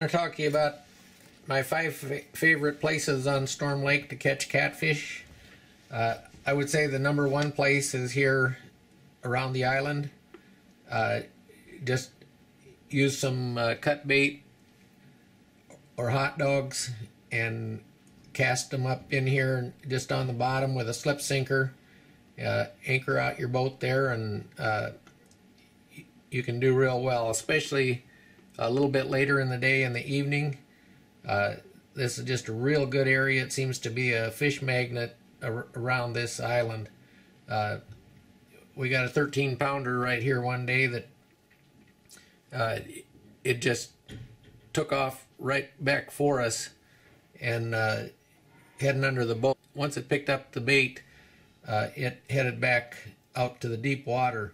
To talk to you about my five favorite places on Storm Lake to catch catfish. Uh, I would say the number one place is here around the island. Uh, just use some uh, cut bait or hot dogs and cast them up in here just on the bottom with a slip sinker. Uh, anchor out your boat there and uh, you can do real well, especially a little bit later in the day in the evening. Uh, this is just a real good area. It seems to be a fish magnet ar- around this island. Uh, we got a 13 pounder right here one day that uh, it just took off right back for us and uh, heading under the boat. Once it picked up the bait, uh, it headed back out to the deep water.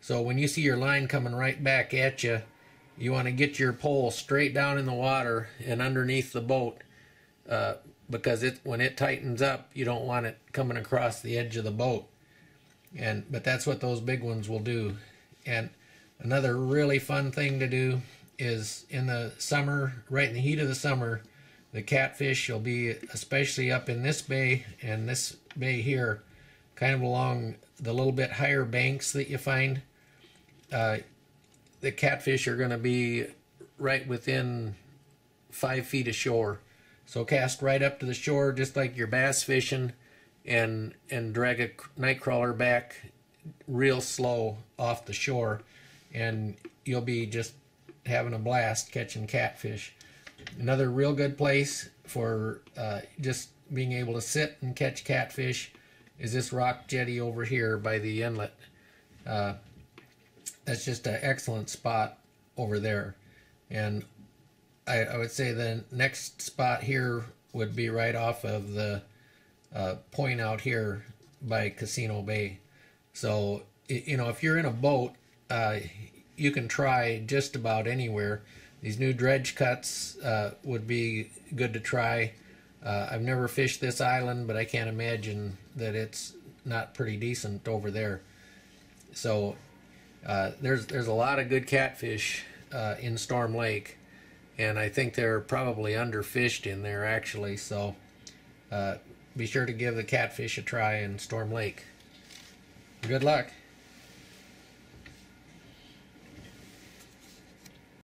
So when you see your line coming right back at you, you want to get your pole straight down in the water and underneath the boat uh, because it when it tightens up you don't want it coming across the edge of the boat. And but that's what those big ones will do. And another really fun thing to do is in the summer right in the heat of the summer the catfish will be especially up in this bay and this bay here kind of along the little bit higher banks that you find. Uh, the catfish are going to be right within five feet of shore. So cast right up to the shore, just like you're bass fishing, and and drag a night crawler back real slow off the shore, and you'll be just having a blast catching catfish. Another real good place for uh, just being able to sit and catch catfish is this rock jetty over here by the inlet. Uh, that's just an excellent spot over there. And I, I, would say the next spot here would be right off of the uh, point out here by Casino Bay. So, you know, if you're in a boat, uh, you can try just about anywhere. These new dredge cuts uh, would be good to try. Uh, I've never fished this island, but I can't imagine that it's not pretty decent over there. So uh, there's there's a lot of good catfish uh, in Storm Lake, and I think they're probably underfished in there actually. So uh, be sure to give the catfish a try in Storm Lake. Good luck.